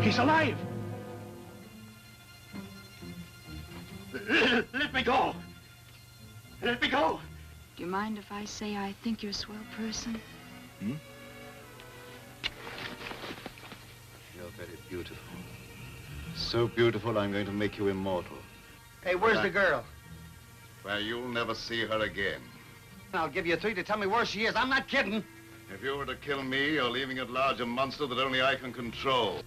He's alive. Let me go. Let me go. Do you mind if I say I think you're a swell person? Hmm? You're very beautiful. So beautiful, I'm going to make you immortal. Hey, where's Right. the girl? Well, you'll never see her again. I'll give you three to tell me where she is. I'm not kidding. If you were to kill me, you're leaving at large a monster that only I can control.